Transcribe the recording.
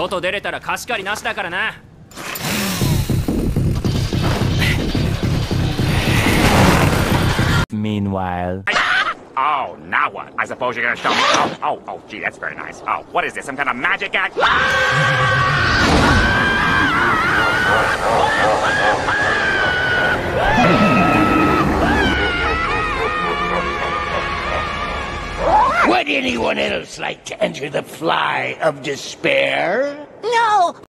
外出れたら貸し借りなしだからな Meanwhile. Oh, now what? I suppose you're gonna show me. Oh, oh, oh, gee, that's very nice. Oh, what is this? Some kind of magic act? Would anyone else like to enter the fly of despair?